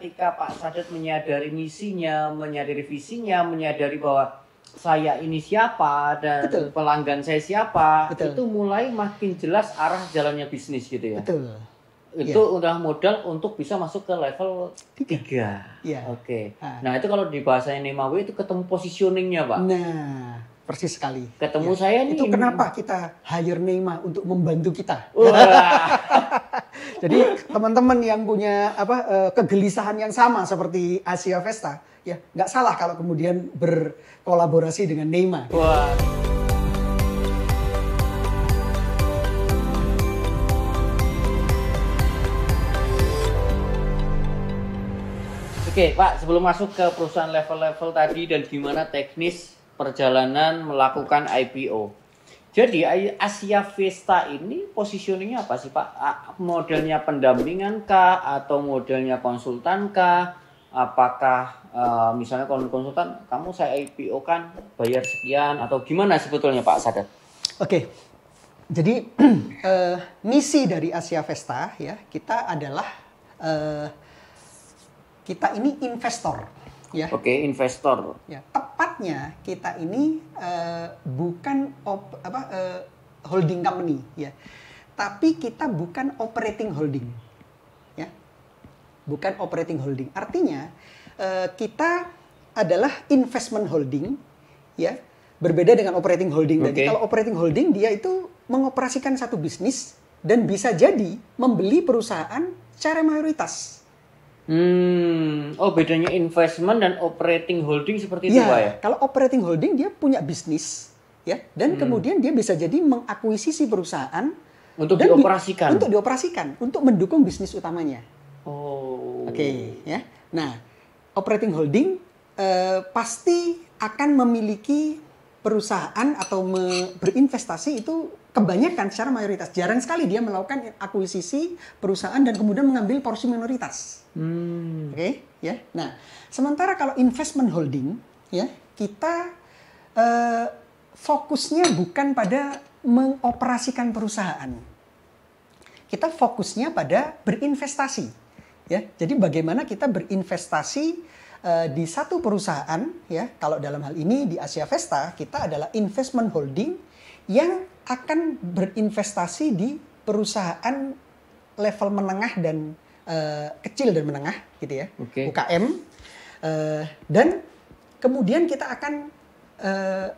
ketika Pak Sadat menyadari misinya, menyadari visinya, menyadari bahwa saya ini siapa dan Betul. pelanggan saya siapa, Betul. itu mulai makin jelas arah jalannya bisnis gitu ya. Betul. Itu udah modal untuk bisa masuk ke level Tiga. 3. Iya. Oke. Ah. Nah, itu kalau di bahasanya Nemawe itu ketemu positioningnya, Pak. Nah, persis sekali. Ketemu Ya. saya nih. Itu kenapa kita hire Neymar untuk membantu kita. Jadi teman-teman yang punya apa eh, kegelisahan yang sama seperti Asia Vesta, ya nggak salah kalau kemudian berkolaborasi dengan Neymar. Wah. Oke, Pak, sebelum masuk ke perusahaan level-level tadi dan gimana teknis perjalanan melakukan IPO. Jadi Asia Vesta ini positioningnya apa sih Pak? Modelnya pendampingan kah atau modelnya konsultan kah? Apakah eh, misalnya kalau konsultan kamu saya IPO kan bayar sekian atau gimana sebetulnya Pak Sadat? Oke, jadi eh, misi dari Asia Vesta ya kita adalah eh, kita ini investor ya. Oke, investor. Ya, tepatnya kita ini eh, bukan op- apa, eh, holding company ya, tapi kita bukan operating holding, ya, bukan operating holding. Artinya eh, kita adalah investment holding, ya, berbeda dengan operating holding. Jadi Oke. kalau operating holding dia itu mengoperasikan satu bisnis dan bisa jadi membeli perusahaan secara mayoritas. Hmm, oh bedanya investment dan operating holding seperti itu Iya, Pak ya? kalau operating holding dia punya bisnis ya dan Hmm. kemudian dia bisa jadi mengakuisisi perusahaan Untuk dan di- dioperasikan. untuk dioperasikan untuk mendukung bisnis utamanya. Oh. Oke, ya. Nah, operating holding eh, pasti akan memiliki perusahaan atau me- berinvestasi itu kebanyakan secara mayoritas. Jarang sekali dia melakukan akuisisi perusahaan dan kemudian mengambil porsi minoritas. Hmm. Oke, ya. Nah, sementara kalau investment holding, ya, kita eh, fokusnya bukan pada mengoperasikan perusahaan. Kita fokusnya pada berinvestasi, ya. Jadi bagaimana kita berinvestasi eh, di satu perusahaan, ya. Kalau dalam hal ini di Asia Vesta, kita adalah investment holding yang akan berinvestasi di perusahaan level menengah dan eh, kecil dan menengah gitu ya Oke. UKM Eh, dan kemudian kita akan eh,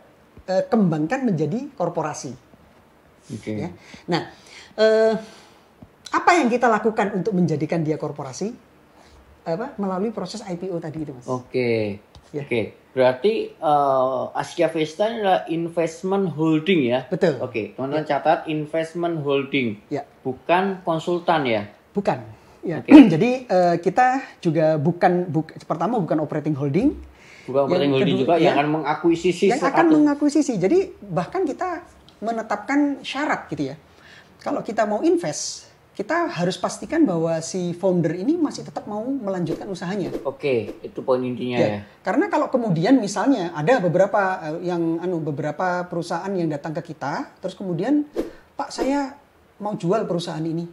eh, kembangkan menjadi korporasi Oke. ya nah eh, apa yang kita lakukan untuk menjadikan dia korporasi apa melalui proses IPO tadi itu mas Oke. Ya. Oke. Berarti eh, Asia Vesta adalah investment holding ya? betul Oke, teman-teman catat investment holding, ya bukan konsultan ya? bukan ya Oke. jadi eh, kita juga bukan buk- pertama bukan operating holding Bukan Yang operating holding kedua- juga ya. yang akan mengakuisisi yang akan mengakuisisi. Jadi bahkan kita menetapkan syarat gitu ya. Kalau kita mau invest, kita harus pastikan bahwa si founder ini masih tetap mau melanjutkan usahanya. Oke, itu poin intinya ya. Ya, karena kalau kemudian misalnya ada beberapa eh, yang anu beberapa perusahaan yang datang ke kita, terus kemudian Pak saya mau jual perusahaan ini.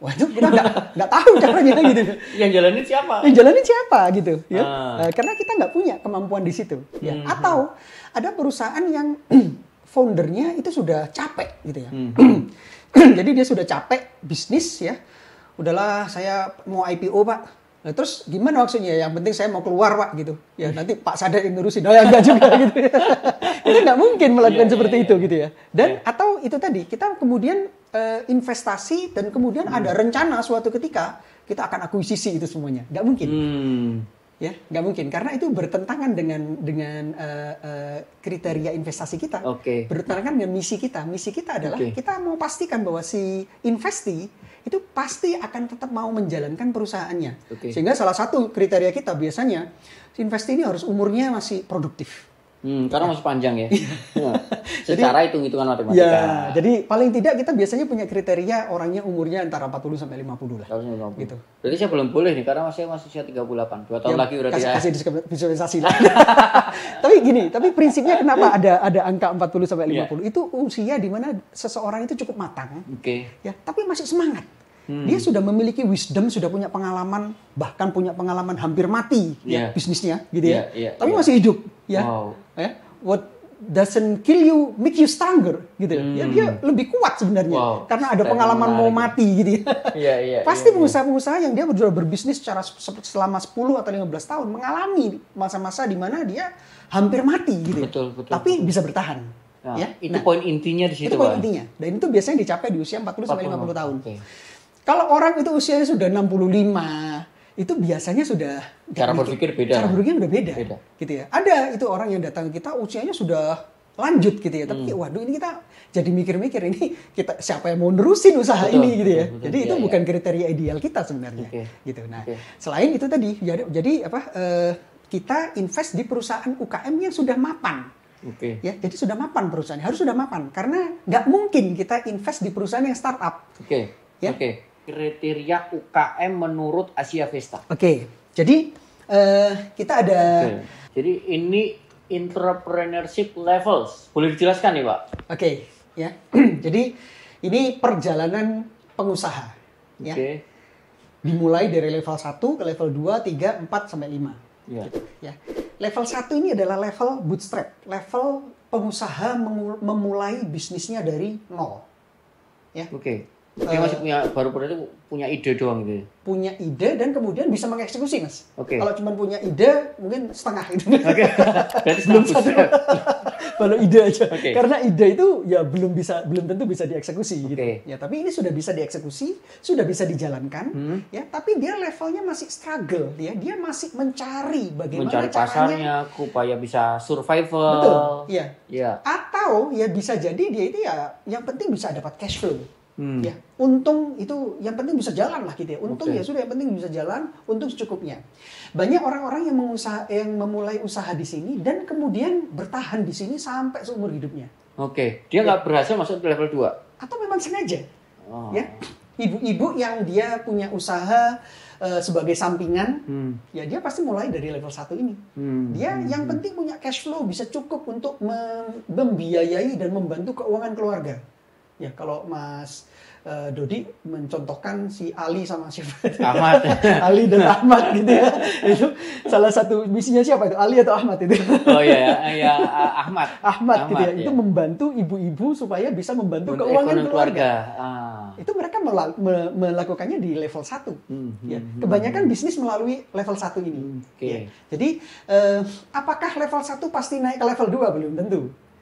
Wah itu kita nggak nggak tahu caranya gitu. Yang jalanin siapa? Yang jalanin siapa gitu ya? Ah. Eh, karena kita nggak punya kemampuan di situ. Ya. Mhm. Atau ada perusahaan yang foundernya itu sudah capek gitu ya. Hmm. Jadi dia sudah capek bisnis ya. Udahlah saya mau IPO pak. Nah, terus gimana maksudnya? Yang penting saya mau keluar pak gitu. Ya nanti Pak Sadar yang ngurusin. Oh ya enggak juga gitu. ya. kita nggak mungkin melakukan Iya, seperti iya, itu iya. gitu ya. Dan Iya. atau itu tadi kita kemudian eh, investasi dan kemudian Hmm. ada rencana suatu ketika kita akan akuisisi itu semuanya. Nggak mungkin Hmm. Ya nggak mungkin karena itu bertentangan dengan dengan eh, eh, kriteria investasi kita Oke. bertentangan dengan misi kita misi kita adalah Oke. kita mau pastikan bahwa si investi itu pasti akan tetap mau menjalankan perusahaannya Oke. sehingga salah satu kriteria kita biasanya si investi ini harus umurnya masih produktif Hmm, karena masih panjang ya. Nah, Secara hitung-hitungan matematika. ya jadi paling tidak kita biasanya punya kriteria orangnya umurnya antara 40 sampai 50 lah 150. Gitu. Berarti saya belum boleh nih karena masih masih usia 38. Dua tahun Ya, lagi berarti kasih, ya. kasih visualisasi lah. tapi gini, tapi prinsipnya kenapa ada ada angka 40 sampai Iya. 50? Itu usia di mana seseorang itu cukup matang, Oke. ya, tapi masih semangat. Hmm. Dia sudah memiliki wisdom, sudah punya pengalaman, bahkan punya pengalaman hampir mati ya Yeah. bisnisnya, gitu ya. Yeah, yeah, Tapi yeah. masih hidup, ya. Wow. Ya, What doesn't kill you make you stronger, gitu. Ya Hmm. dia lebih kuat sebenarnya, Wow. karena ada pengalaman mau mati, gitu ya. Iya. Pasti iya, iya. pengusaha-pengusaha yang dia berbisnis secara se- selama 10 atau 15 tahun mengalami masa-masa di mana dia hampir mati gitu. ya. Betul, betul, Tapi bisa bertahan. Nah, ya. itu Nah, poin intinya di situ, itu poin intinya. Dan itu biasanya dicapai di usia 40 sampai 50 tahun. Oke. Kalau orang itu usianya sudah 65, itu biasanya sudah Cara nggak berpikir beda. Cara berpikir udah beda. Beda. Gitu ya. Ada itu orang yang datang ke kita usianya sudah lanjut gitu ya. Tapi Hmm. waduh ini kita jadi mikir-mikir ini kita siapa yang mau nerusin usaha Betul, ini gitu ya. betul. Jadi itu Iya, bukan kriteria ideal kita sebenarnya. Oke. Gitu. Nah, Oke. selain itu tadi jadi, jadi apa eh, kita invest di perusahaan UKM yang sudah mapan. Oke. Ya, jadi sudah mapan perusahaannya, harus sudah mapan karena nggak mungkin kita invest di perusahaan yang startup. Oke. Ya. Oke. Kriteria UKM menurut Asia Vesta. Oke, jadi eh, kita ada Oke. Jadi ini entrepreneurship levels. Boleh dijelaskan nih, Pak? oke ya. jadi ini perjalanan pengusaha ya. Oke. Dimulai dari level 1 ke level 2, 3, 4 sampai 5. Iya. Ya. Level 1 ini adalah level bootstrap, level pengusaha memulai bisnisnya dari nol. Ya. Oke. Dia Eh, masih punya baru pada itu punya ide doang gitu. Punya ide dan kemudian bisa mengeksekusi, Mas. Oke. Kalau cuma punya ide mungkin setengah itu. Oke. Berarti belum satu baru ide aja Oke. karena ide itu ya belum bisa belum tentu bisa dieksekusi gitu Oke. ya tapi ini sudah bisa dieksekusi sudah bisa dijalankan Hmm. ya tapi dia levelnya masih struggle ya dia masih mencari bagaimana Mencari caranya pasarnya supaya bisa survival. betul ya Iya. atau ya bisa jadi dia itu ya yang penting bisa dapat cash flow Hmm. ya untung itu yang penting bisa jalan lah gitu ya untung Oke. ya sudah yang penting bisa jalan untung secukupnya banyak orang-orang yang mengusaha yang memulai usaha di sini dan kemudian bertahan di sini sampai seumur hidupnya Oke. Dia nggak berhasil masuk ke level 2. atau memang sengaja Oh. ya ibu-ibu yang dia punya usaha eh, sebagai sampingan Hmm. ya dia pasti mulai dari level satu ini Hmm. dia Hmm. yang penting punya cash flow bisa cukup untuk mem- membiayai dan membantu keuangan keluarga ya kalau Mas eh, Dodi mencontohkan si Ali sama itu? Ahmad. Ali dan Ahmad gitu ya itu salah satu misinya siapa itu Ali atau Ahmad itu Oh iya, ya Ahmad. Ahmad, gitu ya iya. itu membantu ibu-ibu supaya bisa membantu Untuk keuangan ekonomi keluarga Ah. itu mereka mela- me- melakukannya di level 1 Hmm, ya hmm, kebanyakan bisnis melalui level 1 ini Hmm, oke. Ya. jadi eh, apakah level 1 pasti naik ke level 2 belum tentu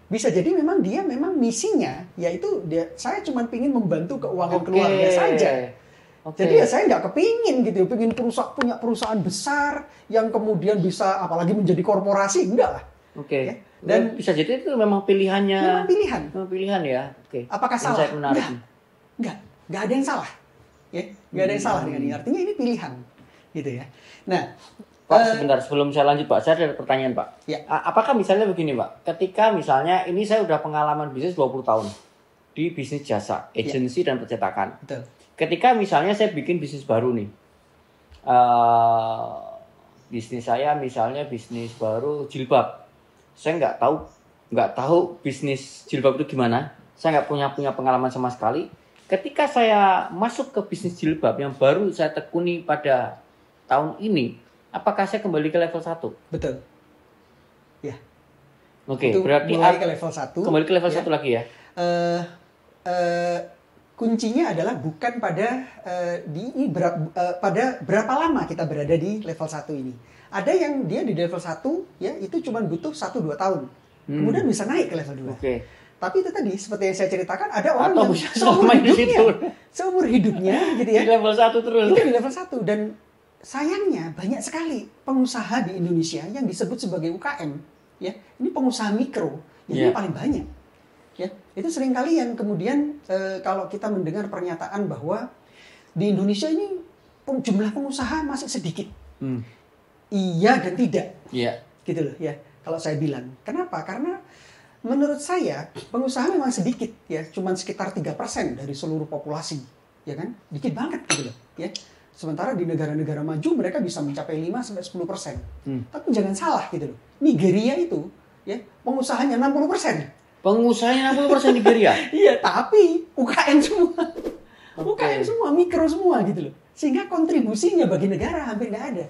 bisa jadi memang dia memang misinya yaitu dia saya cuma ingin membantu keuangan Oke. keluarga saja Oke. jadi ya saya nggak kepingin gitu pengen perusahaan punya perusahaan besar yang kemudian bisa apalagi menjadi korporasi enggak lah Oke. Ya. Dan bisa jadi itu memang pilihannya. memang pilihan Memang pilihan ya. Oke. Apakah salah? Insight menarik. Enggak. Enggak, enggak ada yang salah. Ya, enggak ada yang salah dengan ini. Artinya ini pilihan. Gitu ya. Nah, Pak, eh, sebentar sebelum saya lanjut, Pak. Saya ada pertanyaan, Pak. Ya. Apakah misalnya begini, Pak? Ketika misalnya ini saya udah pengalaman bisnis 20 tahun di bisnis jasa, Ya. agensi dan percetakan. betul. Ketika misalnya saya bikin bisnis baru nih, eh bisnis saya misalnya bisnis baru jilbab, saya nggak tahu nggak tahu bisnis jilbab itu gimana, saya nggak punya punya pengalaman sama sekali. Ketika saya masuk ke bisnis jilbab yang baru saya tekuni pada tahun ini, apakah saya kembali ke level 1? Betul. Ya. Oke, Itu berarti mulai ke level 1. kembali ke level ya. 1 lagi ya. Eh, eh, kuncinya adalah bukan pada eh, di ini ber- eh, pada berapa lama kita berada di level 1 ini. Ada yang dia di level 1 ya itu cuma butuh 1 2 tahun. Hmm. Kemudian bisa naik ke level 2. Oke. Tapi itu tadi seperti yang saya ceritakan ada orang Atau yang seumur hidupnya, situ. seumur hidupnya gitu ya. Di level 1 terus. Itu di level 1 dan sayangnya banyak sekali pengusaha di Indonesia yang disebut sebagai UKM ya. Ini pengusaha mikro yang Iya. paling banyak. Ya, itu sering kali yang kemudian eh, kalau kita mendengar pernyataan bahwa di Indonesia ini jumlah pengusaha masih sedikit. Hmm. Iya dan tidak Iya. gitu loh ya kalau saya bilang kenapa karena menurut saya pengusaha memang sedikit ya cuman sekitar 3% dari seluruh populasi ya kan dikit banget gitu loh ya sementara di negara-negara maju mereka bisa mencapai 5 sampai 10% Hmm. tapi jangan salah gitu loh Nigeria itu ya pengusahanya 60% Pengusahanya 60% Nigeria. iya tapi UKM semua Oke. UKM semua, mikro semua gitu loh. Sehingga kontribusinya bagi negara hampir nggak ada.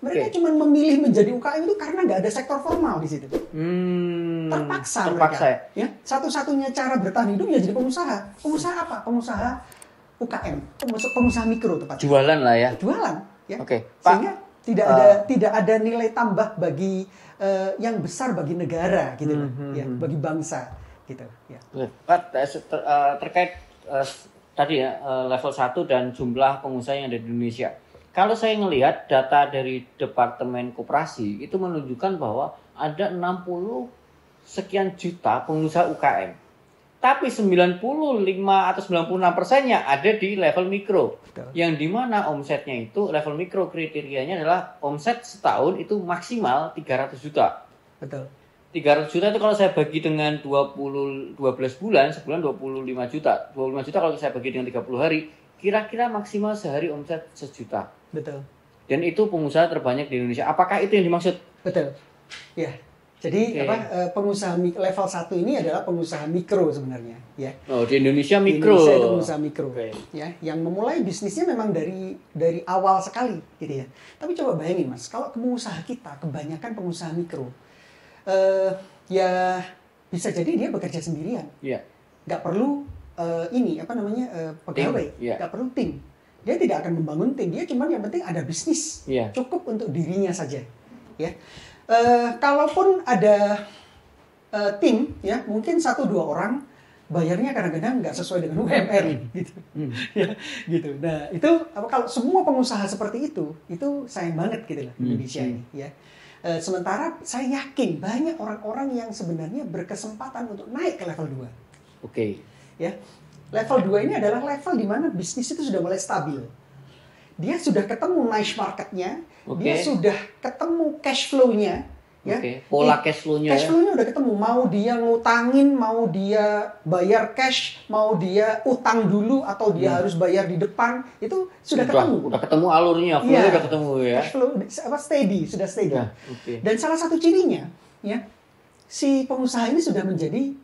Mereka Oke. cuma memilih menjadi UKM itu karena nggak ada sektor formal di situ. Hmm, Terpaksa, terpaksa mereka. ya. Ya, satu-satunya cara bertahan hidup ya jadi pengusaha. Pengusaha apa? Pengusaha UKM, pengusaha, pengusaha mikro tepatnya. Jualan lah ya. Jualan, ya. Oke, Pak. Sehingga tidak eh, ada tidak ada nilai tambah bagi eh, yang besar bagi negara gitu loh, Hmm, hmm, ya, hmm. bagi bangsa gitu, ya. Pak, ter- ter- eh, terkait eh, tadi ya eh, level 1 dan jumlah pengusaha yang ada di Indonesia. Kalau saya ngelihat data dari Departemen Koperasi itu menunjukkan bahwa ada 60 sekian juta pengusaha UKM. Tapi 95 atau 96 persennya ada di level mikro. Betul. Yang di mana omsetnya itu level mikro kriterianya adalah omset setahun itu maksimal 300 juta. Betul. 300 juta itu kalau saya bagi dengan 20 12 bulan, sebulan 25 juta. 25 juta kalau saya bagi dengan 30 hari, kira-kira maksimal sehari omset sejuta. Betul. Dan itu pengusaha terbanyak di Indonesia. Apakah itu yang dimaksud? Betul. Ya. Jadi Oke. apa eh, pengusaha level 1 ini adalah pengusaha mikro sebenarnya, ya. Oh, di Indonesia Di mikro. Indonesia itu pengusaha mikro, Oke. ya, yang memulai bisnisnya memang dari dari awal sekali, gitu ya. Tapi coba bayangin mas, kalau pengusaha kita kebanyakan pengusaha mikro, eh ya bisa jadi dia bekerja sendirian, Iya. nggak perlu eh, ini apa namanya eh, pegawai, iya. nggak perlu tim. Dia tidak akan membangun tim, dia cuman yang penting ada bisnis, Iya. cukup untuk dirinya saja, ya. Eh, kalaupun ada eh, tim, ya mungkin satu dua orang bayarnya kadang-kadang nggak sesuai dengan UMR, gitu, Hmm. ya, gitu. Nah itu apa kalau semua pengusaha seperti itu, itu sayang banget gitu lah Hmm, Indonesia hmm. ini, ya. Eh, sementara saya yakin banyak orang-orang yang sebenarnya berkesempatan untuk naik ke level 2 Oke. ya. Level 2 ini adalah level di mana bisnis itu sudah mulai stabil. Dia sudah ketemu niche marketnya, Oke. dia sudah ketemu cash flow-nya, ya. Oke. Pola cash flow-nya Cash ya. flow-nya udah ketemu, mau dia ngutangin, mau dia bayar cash, mau dia utang dulu atau dia Hmm. harus bayar di depan, itu sudah Udah, ketemu. udah ketemu alurnya, Iya. udah ketemu ya. Cash flow apa steady, sudah steady. Ya, oke. Dan salah satu cirinya, ya, si pengusaha ini sudah menjadi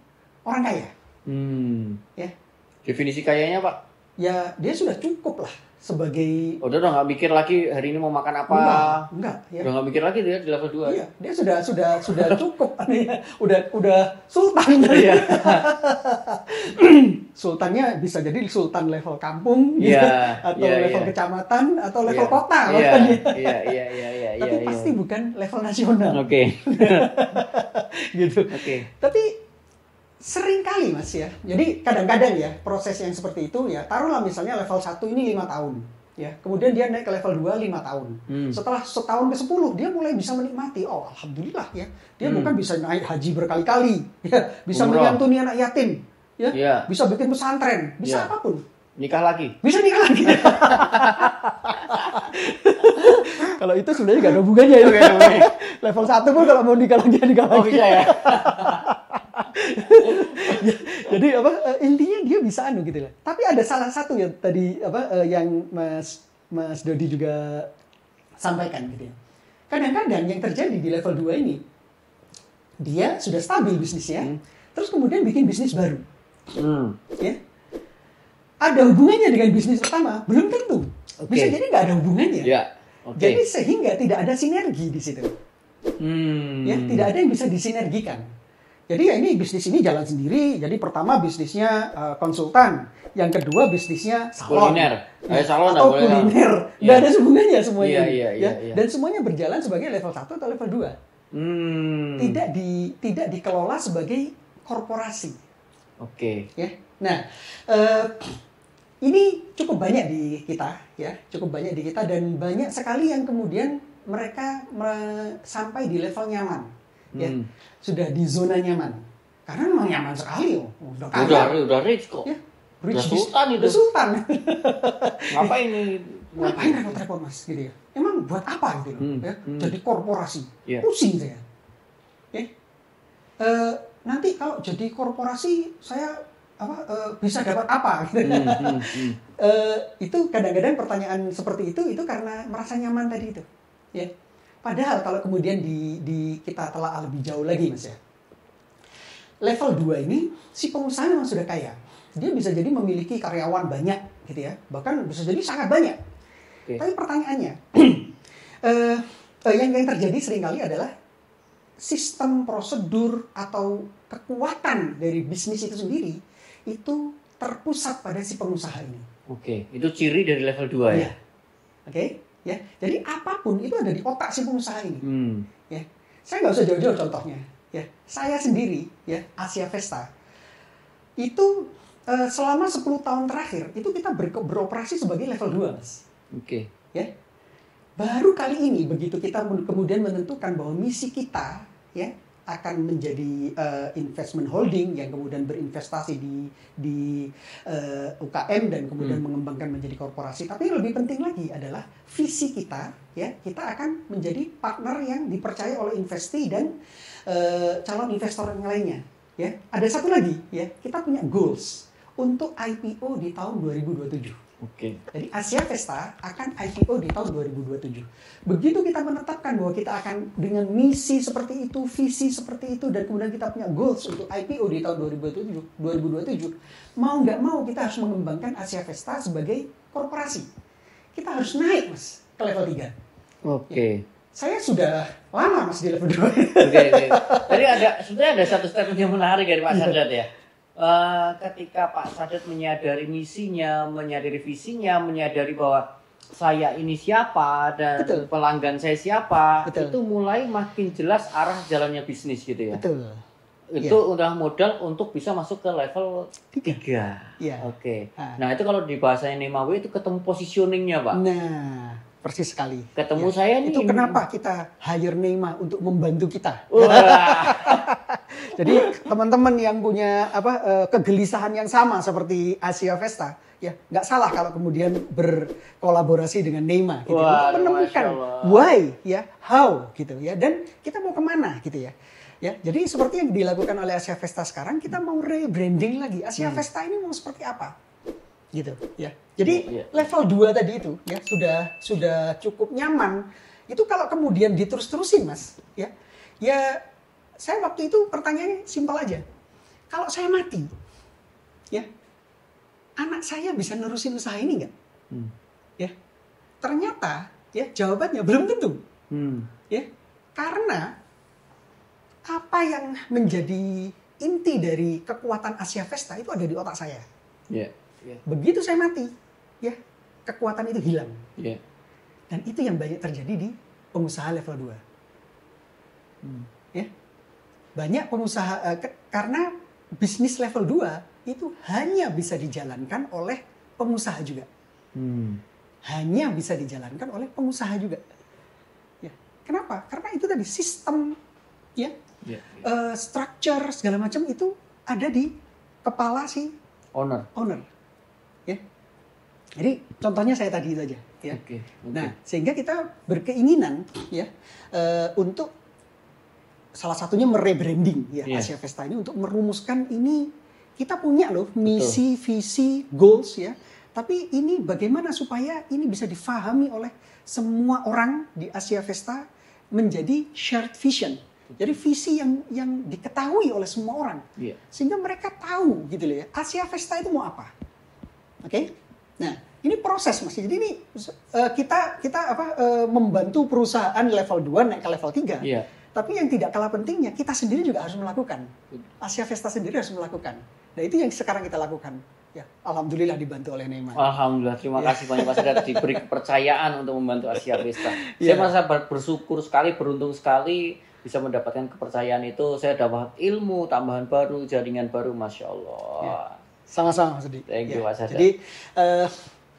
orang kaya, Hmm. ya. Definisi kayanya, Pak? Ya, dia sudah cukup lah sebagai Oh, Udah udah nggak mikir lagi hari ini mau makan apa. enggak, enggak, ya. Udah nggak mikir lagi dia di level 2. Iya, dia sudah sudah sudah cukup, ya. udah udah sultan Iya. Sultannya bisa jadi sultan level kampung, gitu, Iya, atau iya, level iya. kecamatan, atau level Iya. kota, Iya, ya. iya, iya, iya, iya, Tapi iya, pasti iya. bukan level nasional, Oke. gitu. Oke. Tapi sering kali mas ya. Jadi kadang-kadang ya proses yang seperti itu ya. Taruhlah misalnya level 1 ini lima tahun. Ya, kemudian dia naik ke level 2 lima tahun. Hmm. Setelah setahun ke 10 dia mulai bisa menikmati. Oh, alhamdulillah ya. Dia Hmm. bukan bisa naik haji berkali-kali, ya, bisa Umroh. menyantuni anak yatim, ya, Iya. bisa bikin pesantren, bisa Iya. apa pun. Nikah lagi. Bisa nikah lagi. kalau itu sebenarnya nggak ada hubungannya ya. Oke. level 1 pun kalau mau nikah lagi nikah Oh, lagi. bisa ya. Jadi apa eh, intinya dia bisa anu gitu lah. Tapi ada salah satu yang tadi apa eh, yang Mas Mas Dodi juga sampaikan gitu ya. Kadang-kadang yang terjadi di level 2 ini dia sudah stabil bisnisnya, Hmm. terus kemudian bikin bisnis baru, Hmm. ya. Ada hubungannya dengan bisnis pertama? Belum tentu. Oke. Bisa jadi nggak ada hubungannya. Ya. Oke. Jadi sehingga tidak ada sinergi di situ. Hmm. ya tidak ada yang bisa disinergikan. Jadi ya ini bisnis ini jalan sendiri. Jadi pertama bisnisnya uh, konsultan, yang kedua bisnisnya salon, Kuliner. Ya, Eh, salon atau boleh. kuliner. Iya. Nggak ada hubungannya semuanya. Iya, iya, ya. iya, iya. Dan semuanya berjalan sebagai level 1 atau level 2. Hmm. Tidak di tidak dikelola sebagai korporasi. Oke. Ya. Nah, eh, ini cukup banyak di kita, ya, cukup banyak di kita dan banyak sekali yang kemudian mereka me- sampai di level nyaman, ya, Hmm. sudah di zona nyaman. Karena memang nyaman sekali, oh, udah kaya, Udah, udah rich kok. ya, Udah rich sultan bis- itu. udah sultan. Ngapain ini? Ngapain repot-repot mas, gitu ya? Emang buat apa gitu loh, Hmm, ya? hmm. Jadi korporasi, Iya. pusing saya. Ya. Eh, nanti kalau jadi korporasi saya apa eh, bisa dapat apa? Gitu. Hmm, hmm, hmm. Eh, itu kadang-kadang pertanyaan seperti itu itu karena merasa nyaman tadi itu ya padahal kalau kemudian di, di kita telah lebih jauh lagi mas ya level 2 ini si pengusaha memang sudah kaya dia bisa jadi memiliki karyawan banyak gitu ya. Bahkan bisa jadi sangat banyak. Oke. Tapi pertanyaannya, eh, yang yang terjadi sering kali adalah sistem prosedur atau kekuatan dari bisnis itu sendiri itu terpusat pada si pengusaha ini. Oke, itu ciri dari level 2 ya. Iya. Oke, ya. Jadi apa pun itu ada di otak si pengusaha ini. Hmm. Ya, saya nggak usah jauh-jauh contohnya. Ya, saya sendiri, ya Asia Vesta itu eh, selama 10 tahun terakhir itu kita ber- beroperasi sebagai level 2, mas. Oke. Ya, baru kali ini begitu kita kemudian menentukan bahwa misi kita, ya akan menjadi eh, investment holding yang kemudian berinvestasi di di eh, UKM dan kemudian Hmm. mengembangkan menjadi korporasi. Tapi yang lebih penting lagi adalah visi kita, ya kita akan menjadi partner yang dipercaya oleh investi dan eh, calon investor yang lainnya. Ya, ada satu lagi, ya kita punya goals untuk IPO di tahun 2027. Oke. Jadi Asia Vesta akan IPO di tahun 2027. Begitu kita menetapkan bahwa kita akan dengan misi seperti itu, visi seperti itu, dan kemudian kita punya goals untuk IPO di tahun 2027, 2027 mau nggak mau kita harus mengembangkan Asia Vesta sebagai korporasi. Kita harus naik mas ke level 3. Oke. Saya sudah lama mas di level 2. Oke, oke. Tadi ada sebenarnya ada satu statement yang menarik dari Pak Sadat ya. Eh, ketika Pak Sadat menyadari misinya, menyadari visinya, menyadari bahwa saya ini siapa dan Betul. pelanggan saya siapa, Betul. itu mulai makin jelas arah jalannya bisnis gitu ya. Betul. Itu udah modal untuk bisa masuk ke level Tiga. 3. Iya. Oke. Ah. Nah, itu kalau di bahasanya Nemawe itu ketemu positioningnya, Pak. Nah, persis sekali. Ketemu Ya. saya nih. Itu kenapa kita hire Neymar untuk membantu kita. Wah. Jadi teman-teman yang punya apa eh, kegelisahan yang sama seperti Asia Vesta, ya nggak salah kalau kemudian berkolaborasi dengan Neymar gitu Wah, untuk menemukan why ya how gitu ya dan kita mau ke mana gitu ya. Ya, jadi seperti yang dilakukan oleh Asia Vesta sekarang kita mau rebranding lagi. Asia Hmm. Vesta ini mau seperti apa? Gitu ya. Jadi Iya. level 2 tadi itu ya sudah sudah cukup nyaman. Itu kalau kemudian diterus-terusin Mas, ya. Ya saya waktu itu pertanyaannya simpel aja. Kalau saya mati, ya, anak saya bisa nerusin usaha ini nggak? Hmm. Ya, ternyata ya jawabannya belum tentu, Hmm. ya, karena apa yang menjadi inti dari kekuatan Asia Vesta itu ada di otak saya. Iya. Iya. Begitu saya mati, ya, kekuatan itu hilang. Iya. Dan itu yang banyak terjadi di pengusaha level 2. Hmm. Ya. Banyak pengusaha eh, ke- karena bisnis level 2 itu hanya bisa dijalankan oleh pengusaha juga. Hmm. Hanya bisa dijalankan oleh pengusaha juga. Ya. Kenapa? Karena itu tadi sistem ya, Iya. eh, structure segala macam itu ada di kepala si Owner. owner. Ya. Jadi contohnya saya tadi itu aja, ya. Oke. oke. Nah, sehingga kita berkeinginan ya eh, untuk salah satunya merebranding ya Iya. Asia Vesta ini untuk merumuskan ini kita punya loh misi, visi, goals ya. Tapi ini bagaimana supaya ini bisa difahami oleh semua orang di Asia Vesta menjadi shared vision. Jadi visi yang yang diketahui oleh semua orang Iya. sehingga mereka tahu gitu loh ya Asia Vesta itu mau apa oke nah ini proses mas jadi ini eh, kita kita apa eh, membantu perusahaan level 2 naik ke level 3 Iya. Tapi yang tidak kalah pentingnya kita sendiri juga harus melakukan Asia Vesta sendiri harus melakukan nah itu yang sekarang kita lakukan ya alhamdulillah dibantu oleh Neymar Alhamdulillah, terima kasih banyak Pak Sadat diberi kepercayaan untuk membantu Asia Vesta. Saya Iya. merasa ber- bersyukur sekali, beruntung sekali bisa mendapatkan kepercayaan itu. Saya dapat ilmu, tambahan baru, jaringan baru, masya Allah. Iya. sama-sama Mas Edi. Thank you, Ya, Pak Sada. jadi eh,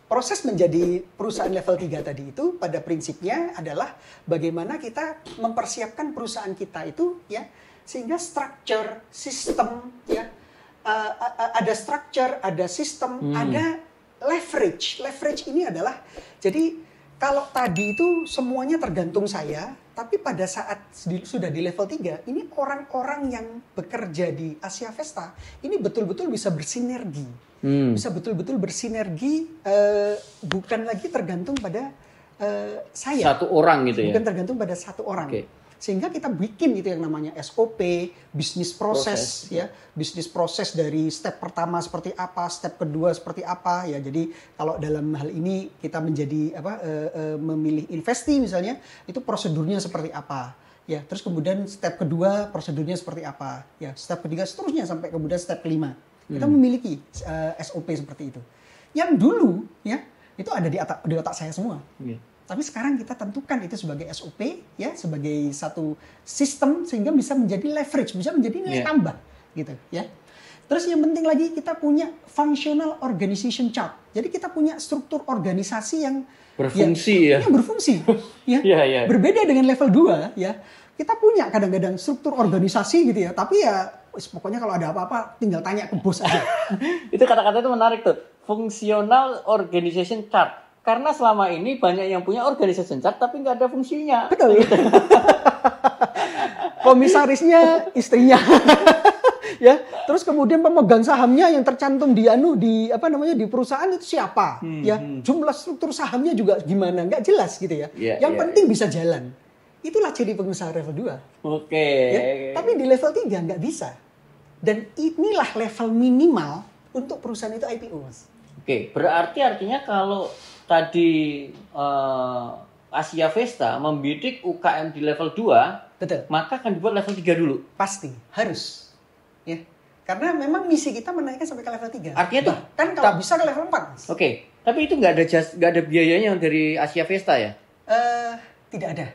proses menjadi perusahaan level 3 tadi itu pada prinsipnya adalah bagaimana kita mempersiapkan perusahaan kita itu ya sehingga structure sistem ya eh, ada structure ada sistem Hmm. ada leverage leverage ini adalah jadi kalau tadi itu semuanya tergantung saya tapi pada saat di- sudah di level 3 ini orang-orang yang bekerja di Asia Vesta ini betul-betul bisa bersinergi Hmm. bisa betul-betul bersinergi eh, bukan lagi tergantung pada eh, saya Satu orang gitu ya. bukan tergantung pada satu orang Oke. Sehingga kita bikin itu yang namanya SOP, bisnis proses, ya, bisnis proses dari step pertama seperti apa, step kedua seperti apa, ya. Jadi kalau dalam hal ini kita menjadi apa eh, eh, memilih investi misalnya, itu prosedurnya seperti apa, ya. Terus kemudian step kedua prosedurnya seperti apa, ya. Step ketiga seterusnya sampai kemudian step kelima. Kita memiliki eh, SOP seperti itu. Yang dulu, ya, itu ada di otak, di otak saya semua. Iya. Tapi sekarang kita tentukan itu sebagai SOP ya, sebagai satu sistem sehingga bisa menjadi leverage, bisa menjadi nilai Yeah. tambah gitu ya. Terus yang penting lagi kita punya functional organization chart. Jadi kita punya struktur organisasi yang Berfungsi ya. yang berfungsi ya. Iya, iya. Berbeda dengan level 2 ya. Kita punya kadang-kadang struktur organisasi gitu ya, tapi ya pokoknya kalau ada apa-apa tinggal tanya ke bos aja. itu kata-kata itu menarik tuh. Functional organization chart. Karena selama ini banyak yang punya organization chart tapi nggak ada fungsinya. Betul. Komisarisnya istrinya. ya, terus kemudian pemegang sahamnya yang tercantum di anu di apa namanya di perusahaan itu siapa? ya, jumlah struktur sahamnya juga gimana? Nggak jelas gitu ya. Iya, yang iya, penting bisa jalan. Itulah ciri pengusaha level 2. Oke. Ya. Tapi di level 3 nggak bisa. Dan inilah level minimal untuk perusahaan itu IPO, Mas. Oke, berarti artinya kalau tadi eh, Asia Vesta membidik UKM di level 2, Betul. maka akan dibuat level 3 dulu. Pasti, harus. Ya. Karena memang misi kita menaikkan sampai ke level 3. Artinya tuh, kan kalau bisa ke level 4, Mas. Oke, tapi itu nggak ada nggak ada biayanya dari Asia Vesta ya? Eh, tidak ada.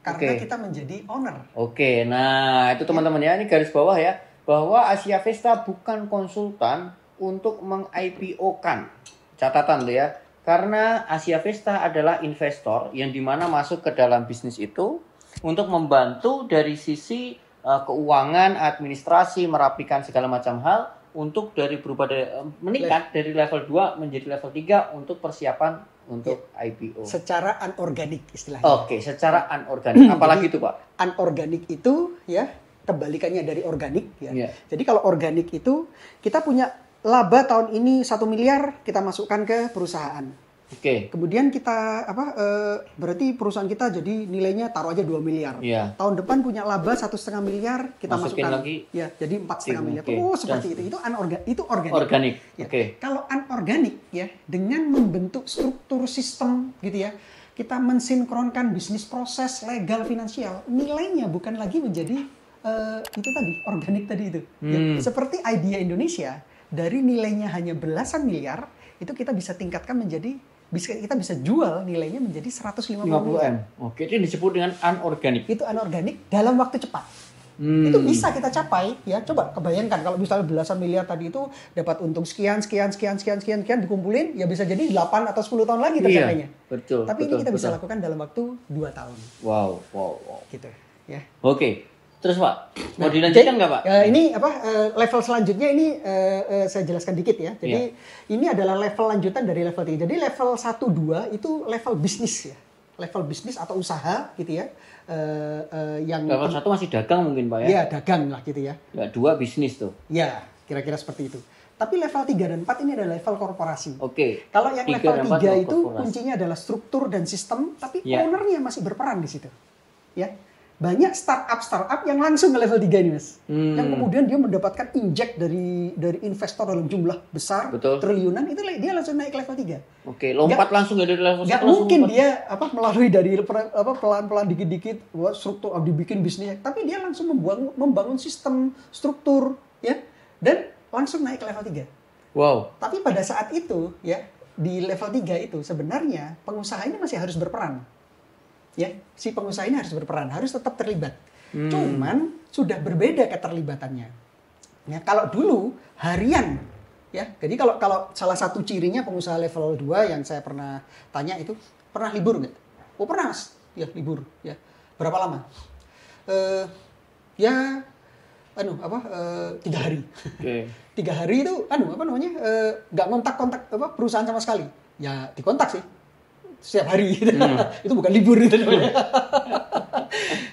Karena Oke. kita menjadi owner. Oke, nah itu teman-teman ya, ini garis bawah ya, bahwa Asia Vesta bukan konsultan untuk meng-IPO-kan. Catatan tuh ya, karena Asia Vesta adalah investor yang di mana masuk ke dalam bisnis itu untuk membantu dari sisi eh, keuangan, administrasi, merapikan segala macam hal untuk dari berubah dari, eh, meningkat dari level 2 menjadi level 3 untuk persiapan untuk IPO. Secara anorganik istilahnya. Oke, secara anorganik. Apalagi itu, Pak? Anorganik itu ya kebalikannya dari organik ya. Iya. Jadi kalau organik itu kita punya laba tahun ini satu miliar kita masukkan ke perusahaan. Oke. Kemudian kita apa eh, berarti perusahaan kita jadi nilainya taruh aja 2 miliar. Iya. Tahun depan punya laba satu setengah miliar kita Masukin masukkan. lagi. Ya, jadi empat setengah miliar. Oke. Oh seperti Dan- itu. Itu anorga itu organik. Organik. Ya. Oke. Kalau anorganik ya dengan membentuk struktur sistem gitu ya. Kita mensinkronkan bisnis proses legal finansial, nilainya bukan lagi menjadi eh, itu tadi organik tadi itu. Ya. Hmm. Seperti idea Indonesia dari nilainya hanya belasan miliar itu kita bisa tingkatkan menjadi bisa kita bisa jual nilainya menjadi 150 50 miliar. M. Oke, itu disebut dengan anorganik. Itu anorganik dalam waktu cepat. Hmm. Itu bisa kita capai ya. Coba kebayangkan kalau misalnya belasan miliar tadi itu dapat untung sekian sekian sekian sekian sekian sekian dikumpulin ya bisa jadi 8 atau 10 tahun lagi tercapainya. Iya, betul. Tapi betul, ini kita bisa betul. lakukan dalam waktu 2 tahun Wow, wow, wow. gitu ya. Oke. Terus Pak, mau Nah, dilanjutkan nggak Pak? eh, ini apa eh, level selanjutnya ini eh, eh, saya jelaskan dikit ya. Jadi Iya. ini adalah level lanjutan dari level 3. Jadi level 1 2 itu level bisnis ya. Level bisnis atau usaha gitu ya. Eh, eh, yang Level satu masih dagang mungkin Pak ya? ya dagang lah gitu ya. Ya, dua bisnis tuh. Ya, kira-kira seperti itu. Tapi level 3 dan 4 ini adalah level korporasi. Oke. Kalau yang Tiga level dan empat 3 level itu korporasi. kuncinya adalah struktur dan sistem, tapi Ya. ownernya masih berperan di situ. Ya. Banyak startup-startup yang langsung ke level 3 ini, Mas. Hmm. Yang kemudian dia mendapatkan injek dari dari investor dalam jumlah besar, Betul. triliunan, itu dia langsung naik level 3. Oke, lompat langsung ya dari level Nggak mungkin lompat. dia apa melalui dari apa pelan-pelan dikit-dikit wah, struktur ah, dibikin bisnisnya, tapi dia langsung membangun, membangun sistem struktur ya dan langsung naik ke level 3. Wow. Tapi pada saat itu ya di level 3 itu sebenarnya pengusaha ini masih harus berperan. Ya, si pengusaha ini harus berperan, harus tetap terlibat. Hmm. Cuman sudah berbeda keterlibatannya. Ya, kalau dulu harian ya. Jadi kalau kalau salah satu cirinya pengusaha level 2 yang saya pernah tanya itu pernah libur nggak? Oh pernah mas, ya libur ya. Berapa lama? Eh ya, anu apa? eh, tiga hari Oke. tiga hari itu anu apa namanya eh, nggak kontak kontak apa perusahaan sama sekali ya dikontak sih setiap hari gitu. itu bukan libur itu namanya.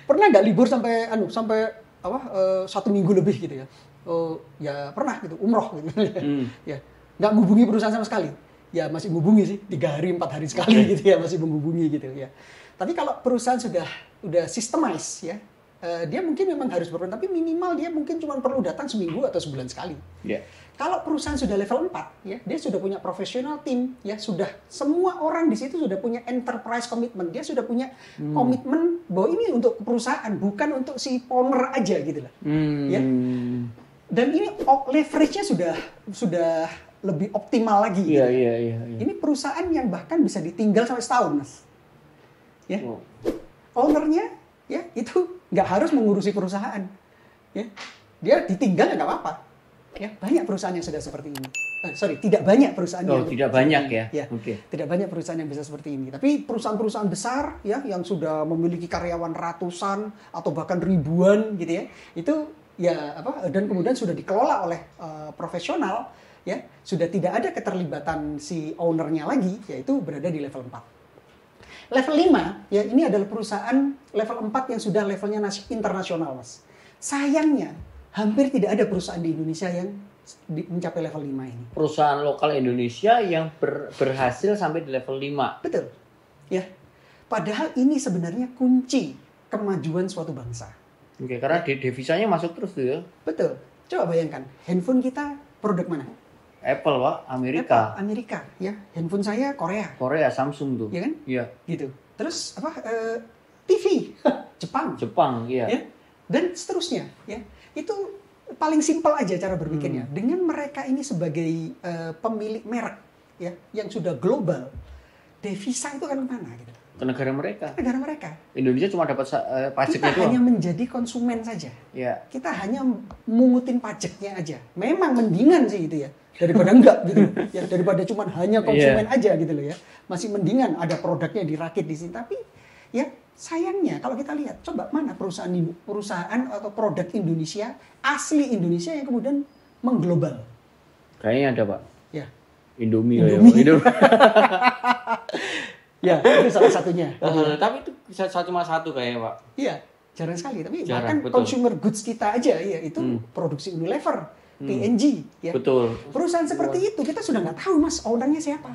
pernah nggak libur sampai anu sampai apa eh, satu minggu lebih gitu ya oh ya pernah gitu umroh gitu Hmm. ya nggak menghubungi perusahaan sama sekali ya masih menghubungi sih tiga hari empat hari sekali gitu ya masih menghubungi gitu ya Tapi kalau perusahaan sudah udah systemize ya, eh, dia mungkin memang harus berperan, tapi minimal dia mungkin cuma perlu datang seminggu atau sebulan sekali. Ya. Kalau perusahaan sudah level 4, ya, dia sudah punya profesional tim, ya, sudah semua orang di situ sudah punya enterprise commitment, dia sudah punya komitmen bahwa ini untuk perusahaan, bukan untuk si owner aja gitu lah. Hmm. Ya. Dan ini leverage-nya sudah sudah lebih optimal lagi. Iya, gitu. iya, iya. iya. Ini perusahaan yang bahkan bisa ditinggal sampai setahun, mas. Ya, Oh. ownernya ya itu nggak harus mengurusi perusahaan ya dia ditinggal ya nggak apa-apa ya banyak perusahaan yang sudah seperti ini Eh, sorry tidak banyak perusahaan Oh, yang tidak banyak ini. ya? Oke. tidak banyak perusahaan yang bisa seperti ini tapi perusahaan-perusahaan besar ya yang sudah memiliki karyawan ratusan atau bahkan ribuan gitu ya itu ya apa dan kemudian sudah dikelola oleh eh, profesional ya sudah tidak ada keterlibatan si ownernya lagi yaitu berada di level 4 Level 5 ya ini adalah perusahaan level 4 yang sudah levelnya nasi- internasional, Mas. Sayangnya hampir tidak ada perusahaan di Indonesia yang mencapai level 5 ini. Perusahaan lokal Indonesia yang ber- berhasil sampai di level 5. Betul. Ya. Padahal ini sebenarnya kunci kemajuan suatu bangsa. Oke, karena de- devisanya masuk terus tuh ya. Betul. Coba bayangkan, handphone kita produk mana? Apple, Pak, Amerika, Apple, Amerika, ya. Handphone saya Korea, Korea, Samsung tuh. ya kan? Iya. Gitu. Terus apa? eh, TV, Jepang. Jepang, iya. ya dan seterusnya ya itu paling simpel aja cara berpikirnya. Dengan mereka ini sebagai eh, pemilik merek ya yang sudah global devisa itu kan ke mana gitu? Ke negara mereka. negara mereka. Indonesia cuma dapat sa- eh, kita pajaknya doang. hanya menjadi konsumen saja. Iya. kita hanya mungutin pajaknya aja. Memang mendingan sih itu ya. Daripada enggak gitu. Ya daripada cuma hanya konsumen aja gitu loh ya. Masih mendingan ada produknya dirakit di sini. Tapi ya sayangnya kalau kita lihat coba mana perusahaan ini- perusahaan atau produk Indonesia asli Indonesia yang kemudian mengglobal Kayaknya ada, Pak. ya Indomie, Indomie. ya. Indomie. ya itu salah satunya tapi itu bisa satu cuma satu kayaknya, Pak. Iya, jarang sekali. Tapi Jarang, bahkan betul. consumer goods kita aja, ya itu Hmm. produksi Unilever, P&G, ya. Betul. Perusahaan seperti itu kita sudah nggak tahu mas ownernya siapa.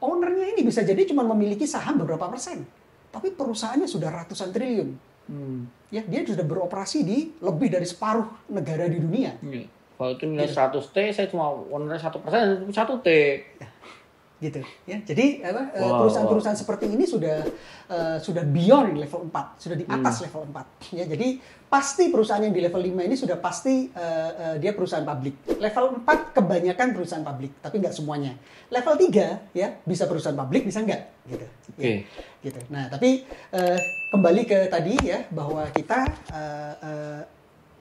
Ya, ownernya ini bisa jadi cuma memiliki saham beberapa persen, tapi perusahaannya sudah ratusan triliun. Hmm. Ya, dia sudah beroperasi di lebih dari separuh negara di dunia. Iya. Kalau itu nilai Iya. 100 T, saya cuma ownernya 1 persen, 1 T. gitu. Ya jadi apa eh, Wow. perusahaan-perusahaan seperti ini sudah eh, sudah beyond level 4 sudah di atas level 4 ya jadi pasti perusahaan yang di level 5 ini sudah pasti eh, eh, dia perusahaan publik. Level 4 kebanyakan perusahaan publik tapi nggak semuanya. Level 3 ya bisa perusahaan publik bisa nggak? Gitu. Oke. Ya, gitu. Nah tapi eh, kembali ke tadi ya bahwa kita eh,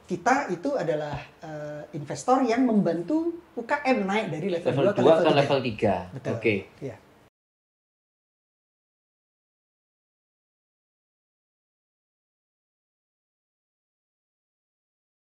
kita itu adalah eh, investor yang membantu UKM naik dari level, Level 2 ke 2 ke level 3. level 3. Betul. Oke. Ya.